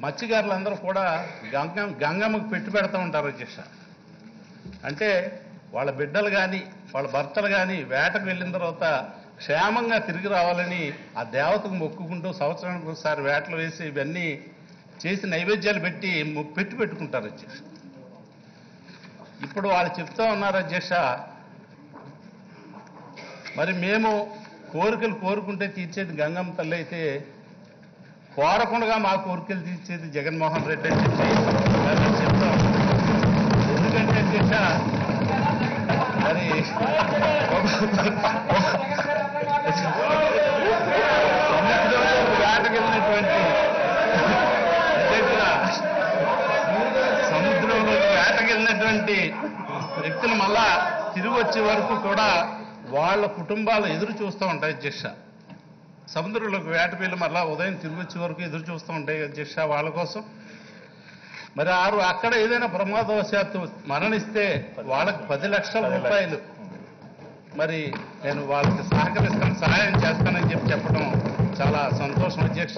మత్స్యకారులందరూ కూడా గంగ గంగమ్మకు పెట్టి పెడతా ఉంటారు అధ్యక్ష అంటే వాళ్ళ బిడ్డలు కానీ వాళ్ళ భర్తలు కానీ వేటకు వెళ్ళిన తర్వాత క్షేమంగా తిరిగి రావాలని ఆ దేవతకు మొక్కుకుంటూ సంవత్సరానికి ఒకసారి వేటలు వేసి ఇవన్నీ చేసి నైవేద్యాలు పెట్టి పెట్టి పెట్టుకుంటారు అధ్యక్ష ఇప్పుడు వాళ్ళు చెప్తా ఉన్నారు అధ్యక్ష మరి మేము కోరికలు కోరుకుంటే తీర్చేది గంగమ్మ తల్లి అయితే కోరకుండా మా కోరికలు తీర్చేది జగన్మోహన్ రెడ్డి అని చెప్పి మేము చెప్తాం. ఎందుకంటే అధ్యక్ష మరి సముద్రంలో వేటకెళ్ళినటువంటి అధ్యక్ష సముద్రంలో వేటకెళ్ళినటువంటి వ్యక్తులు మళ్ళా తిరిగి వచ్చే వరకు కూడా వాళ్ళ కుటుంబాలు ఎదురు చూస్తూ ఉంటాయి అధ్యక్ష సముద్రంలోకి వేట పిల్లలు మళ్ళా ఉదయం తిరిగి వచ్చే వరకు ఎదురు చూస్తూ ఉంటాయి అధ్యక్ష వాళ్ళ కోసం. మరి ఆరు అక్కడ ఏదైనా ప్రమాదవశాత్తు మరణిస్తే వాళ్ళకి పది లక్షల రూపాయలు. మరి నేను వాళ్ళకి సహకరిస్తాను సహాయం చేస్తానని చెప్పి చెప్పడం చాలా సంతోషం. అధ్యక్ష